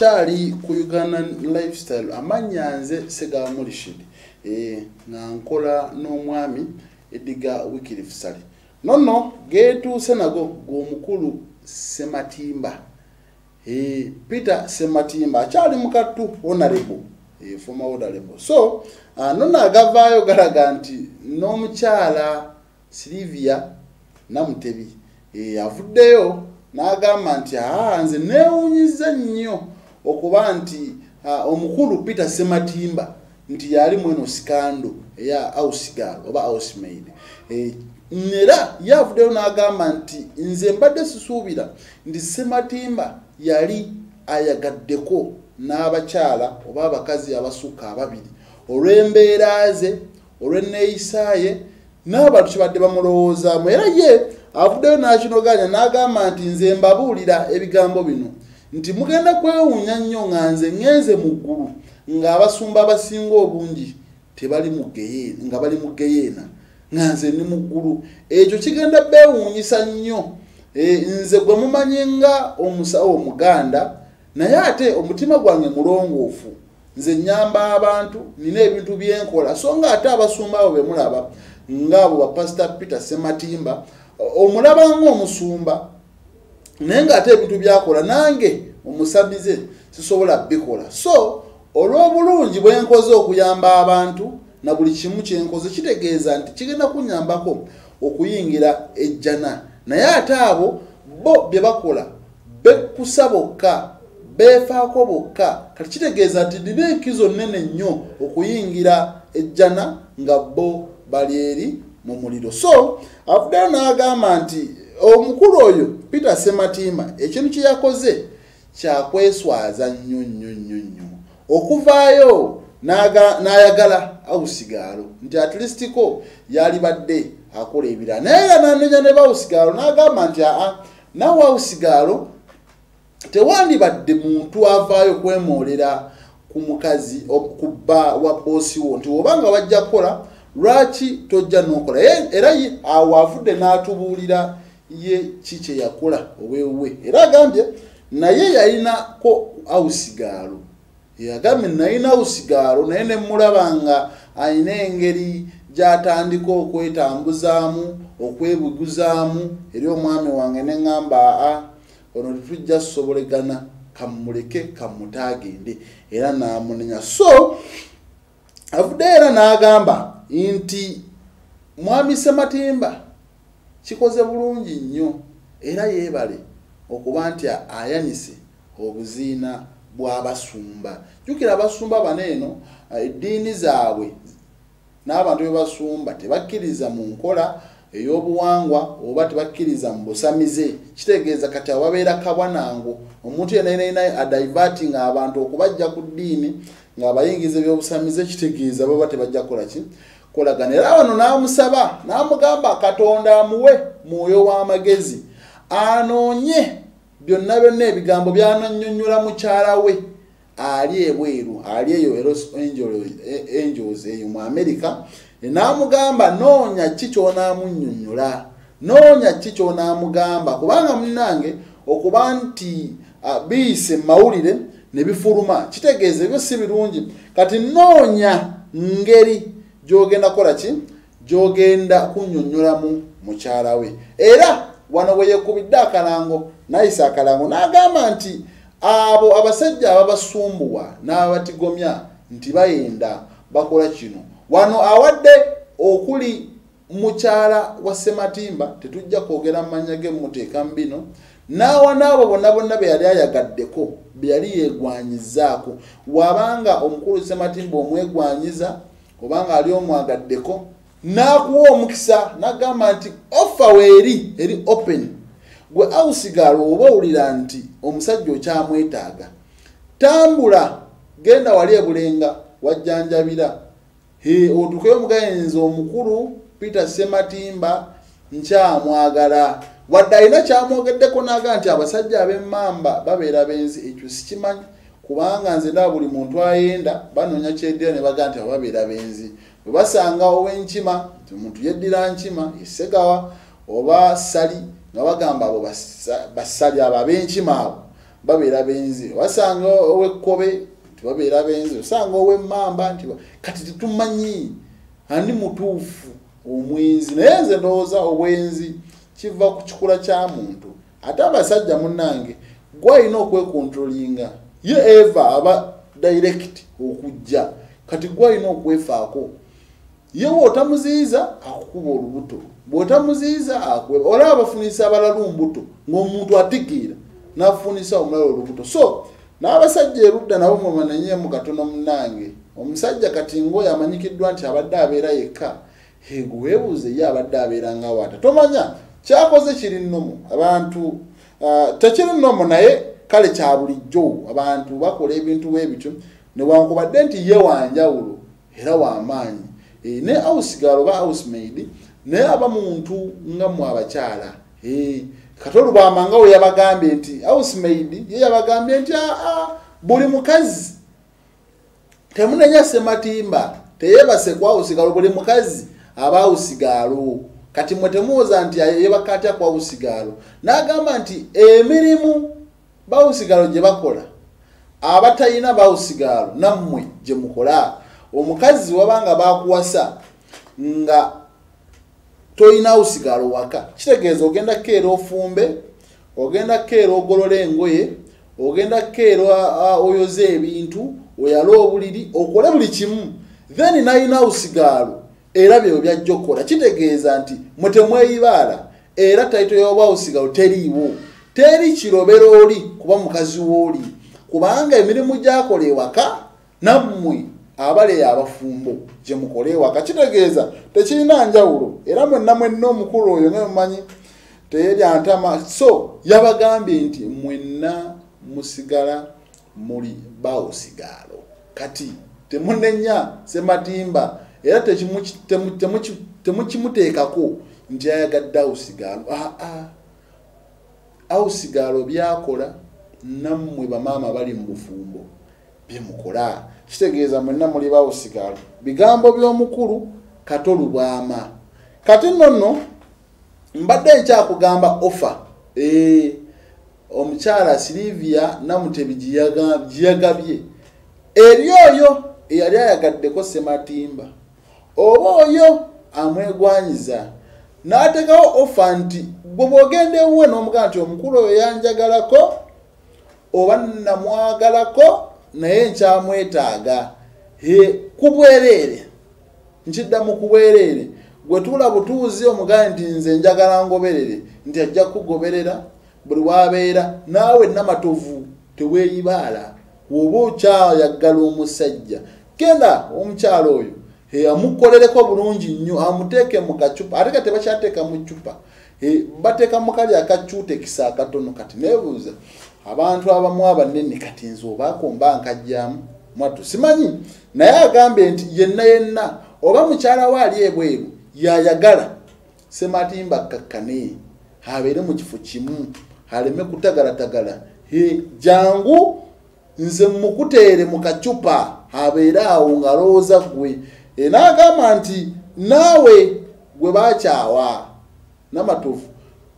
okyali ku uganda lifestyle amannya nze segamulishidi. E, nga nkola n'omwami ediga wikirifu sale. Nono getuuse nago gweomukulu sematimba. E, peter sematimba akyali mukattu honorable e, former honorable. So nono agavaayo galaga nti n'omukyala silivia namutebi avuddeyo n'agamba nti aa nze neewunyiza nnyo okuba nti uh, omukulu peter sematimba nti yali mweno sikando eya ausgal oba ausmaid e, era yavuddeyo n'agamba nti nze mbadde sisuubira nti sematimba yali ayagaddeko n'abakyala oba abakazi abasukka ababiri olw'embeera ze olw'enneeyisaaye n'abantu kibadde bamulowoozaamu era ye avuddeyo n'akinoganya n'agamba nti nze mbabuulira ebigambo bino nti mugenda kwewuunya nnyo nga nze ŋŋenze mu ggulu ng'abasumba abasinga obungi nga bali mu geyeena nga nze ndi mu ggulu. Ekyo kigenda beewuunyisa nnyo. E, nze gwe mumanyi nga omusawo omuganda naye ate omutima gwange mulongoofu. Nze nyamba abantu nina ebintu byenkola so nga ate abasumba abo bemulaba ngaabo bapasita peter sematimba omulaba ngaomusumba naye ngaate ebintu byakola nange omusabize sisobola bikola so olw'obulungi bwenkoze okuyamba abantu na buli kimu kyenkoze kitegeeza nti kigenda kunyambako okuyingira ejjana. Naye ate abo bo bye bakola bekusa bokka beefaako bokka. Kati kitegeeza nti nina enkizo nnene nnyo okuyingira ejjana nga bo bali eri mu muliro. So avuddeyo n'agamba nti omukulu oyo peter sematimba ekintu kye yakoze kyakweswaza nnyo nnyo nnyo nnyo. Okuvaayo n'ayagala awusigaalo nti atlistiko yali badde akola ebirala. Naye era nanenya ne bawusigaalo n'agamba nti aa nawe awusigaalo tewandibadde muntu avaayo kwemoolera ku mukazi ku bba wa boosi wo nti obanga wajja kukola lwaki tojja n'okola? Era awo avudde n'atubuulira ye ki kye yakola owewuwe era agambye naye yalinako awusigaalo. Yagambye nalina awusigaalo naye nemulaba nga alina engeri gy'atandika okwetambuzaamu okwebuguzaamu eri omwami wange neŋŋamba aa ono tetujja kusobolegana kamuleke kamutagende era namunenya so avuddeyo era n'agamba nti mwami sematimba kikoze bulungi nnyo. Era yeebale okuba nti ayanise obuziina bw'abasumba jjukira abasumba bano eno eddiini zaabwe n'abantu be basumba tebakkiriza mu nkola ey'obuwangwa oba tebakkiriza mu busamize. Kitegeeza kati awabeera kabwanango. Omuntu yenainaina adaivating abantu okubajja ku ddiini ng'abayingiza ebyobusamize kitegeeza baba tebajja kukola ki? Kolagana era wano n'amusaba n'amugamba katonda amuwe mwoyo w'amagezi anoonye byonna byonna ebigambo byananyonnyola mukyala we. Ali ebweru ali eyo eros angels eyo mu america n'amugamba noonya ki kyonaamunnyonnyola? Noonya ki kyonaamugamba? Kubanga munnange okuba nti biyise mawulire ne bifuluma kitegeeza ebyo si birungi. Kati noonya ngeri gyogenda kukola ki? Gyogenda kunnyonnyolamu mukyala we. Era wano bwe yekubidde akalango nayisa akalango n'agamba nti abo abasajja ababasumbuwa n'abatigomya nti bayenda bakola kino. Wano awadde okuli mukyala wa sematimba tetujja kwogera mumanya ge mumuteekamu bino naawa n'abo bonna bonna be yali ayagaddeko be yali yeegwanyizaako. Wabanga omukulu sematimba omwegwanyiza obanga ali omwagaddeko n'akuwa omukisa n'agamba nti ofa weeri eri open gwe ausigalo oba owulira nti omusajja okyamwetaaga tambula genda wali ebulenga wajjanjabira. Otukeyo omugayenzi omukulu peter sematimba nkyamwagala wadde alina kyamwogeddeko naga nti abasajja ab'emmamba babeera benzi ekyo sikimanyi kubanga nze ndaba buli muntu ayenda banoonya kyeddira ne baga nti ababeera benzi bwe basanga ow'enkima nti omuntu yeddira nkima esegawa oba sali nga bagamba abo basali abo ab'enkima abo babeera benzi wasanga owekkobe nti babeera benzi osanga owemmamba nti kati tetumanyi andi mutuufu omwenzi? Naye nze ndowooza obwenzi kiva ku kikula kya muntu. Ate abasajja munnange gwalina okwekontrolinga ye eva aba direct okujja kati gwalina okwefaako ye bwotamuziyiza akukuba olubuto bwotamuziyiza akweba olaba bafunisa abalala mbuto ngaomuntu atigiira nafunisa omulala olubuto. So n'abasajja erudda nabo mumananyemu katono munange omusajja kati ngaoyo amanyikiddwa nti abadde abeera yekka ego weebuuze ye abadde abeera ngawaata tomanya kyakoze kiri nnomu abantu uh, tekiri nnomu naye kale kya bulijjo abantu bakola ebintu bwebityo newankubadde nti ye wanjawulo era wamaanyi ne ausigalo ba housemaid naye aba muntu nga mwe abakyala e, kati olubwama nga we yabagambye nti housemaid ye yabagambye nti aa buli mukazi temunenya sematimba teyebase ku ausigalo buli mukazi aba ausigalo kati mwe temuwoza nti yebaka atya ku ausigalo n'agamba nti emirimu bawusigalo gye bakola abatalina bawusigalo nammwe gye mukola. Omukazi wabanga bakuwasa nga tolina wusigalo waka kitegeeza ogenda keera ofumbe ogenda keera ogolola engoye ogenda keera oyoze ebintu oyale obuliri okole buli kimu. Then nalina wusigalo era byo byajja okukola. Kitegeeza nti mwe temweyibaala era taito yobawusigalo teriiwo. Teri kirobero oli kuba mukazi wooli kubanga emirimu gyakola ewaka nammwe abaleyo abafumbo gyemukola ewaka kitegeeza tekirina njawulo. Era mwenna mwenna omukulu oyo nemumanyi teyeryantama so yabagambye nti mwenna musigala muli bawusigaalo kati temunenya sematimba era temukimuteekako nti ayagadde awusigaalo aa awusigaalo byakola nammwe bamaama bali mu bufumbo byemukola kitegeeza mwenna muli bawusigaalo bigambo by'omukulu kati olubwama. Kati nno nno mbadde nkyakugamba ofa. Ee omukyala silivia namutebi giyagabye eri oyo eyali ayagaddeko sematimba. Oba oyo amwegwanyiza n'ateekawo ofa nti gwe bwogenda ewuwe n'omugamba nti omukulu oyo yanjagalako oba namwagalako naye nkyamwetaaga ku bwereere nkiddamu ku bwereere gwe tuula butuuzi omugambe nti nze njagala ngoberere nti ajja kugoberera buli wabeera naawe namatovu teweeyibaala woba okyayagala omusajja. Genda omukyalo oyo amukolereko bulungi nnyo amuteeke mu kacupa ate ka tebakyateeka mu cupa bateeka mu kali akacuutekisa akatono kati nebuuza abantu abamu abanene kati nze obaako mba nkajjamu mwattu simanyi? Naye agambye nti yenna yenna oba mukyala we ali ebweru yayagala. Sematimba kakkane abeere mu kifo kimu aleme kutagalatagala jangu nze mukuteere mu kacupa abeere awo ng'alowooza ggwe. N'agamba nti naawe gwe bakyawa. Namatovu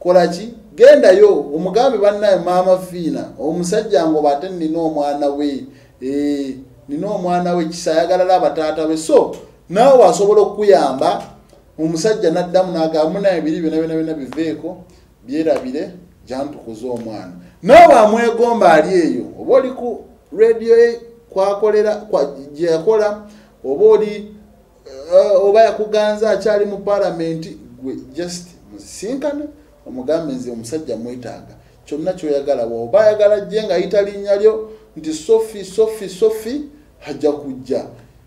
kolaki gendayo omugambe bannaye maama fiina omusajja ngo bate nina omwana we nina omwana we kisaayagalala abataata be so naawe asobola okukuyamba omusajja naddamu nagamba munaye biri byona byona byona biveeko byerabire jantukuza omwana. Naawe amwegomba ali eyo oba oli ku rediyo ye kwakolera gyeyakola oba oli uh, oba yakuganza akyali mu palamenti gwe just musisinkane omugambe nze omusajja mwetaaga. Kyonna kyoyagala woba ayagala jje nga ayita linnya lyo nti sofi sofi sofi ajja kujja.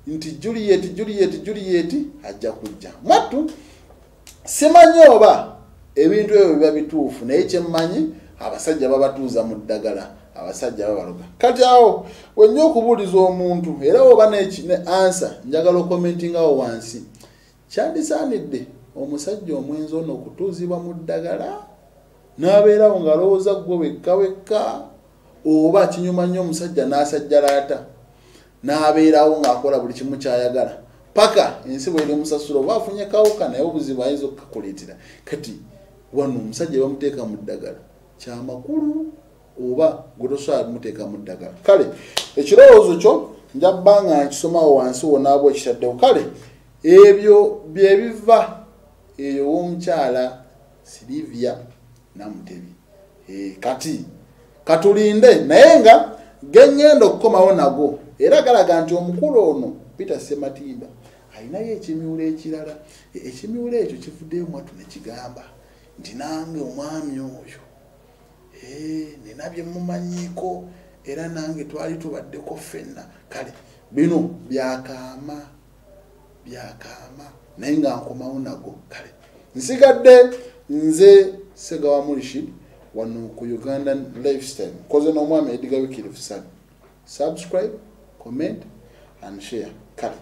Nti juliet juliet juliet ajja kujja. Mwattu simanyi oba ebintu ebyo biba bituufu naye kyemmanyi abasajja babatuuza mu ddagala. Abasajja babaloga kati awo wennya okubuuliza omuntu era oba ne ansa njagala okomentingawo wansi. Kyandisaanidde omusajja omwenzi ono okutuuzibwa mu ddagala n'abeerawo ng'alowooza ggwe wekka wekka oba kinyuma nnyo omusajja n'asajjalaata n'abeerawo ng'akola buli kimu kyayagala. Paka ensi bweri musasula oba afunye kawuka naye obuzibu ayinza okukakuleetera. Kati wano omusajja bamuteeka mu ddagala kyamakulu oba gwe tosobola muteeka mu ddagala? Kale ekirowoozo kyo nja bba nga nkisomawo wansi wonaaba ekitaddewo kale ebyo byebiva eyo w'omukyala silivia namutebi. E, kati katulinde naye nga geŋŋenda okukomawo nago. Era galaga nti omukulu ono peter sematimba alinayo ekimiwulo ekirala. E- ekimiwulo ekyo kivuddeyo mwattu nekigamba nti nange omwami oyo Eh, nina bye mumanyiiko era nange twali tubaddeko ffenna. Kale bino byakaama byakaama naye nga nkomawo nago kale. Nsigadde nze segawa murishid wano ku ugandan lifestyle. Nkoze n'omwami ediga wikirifusani subscribe comment and share. Kale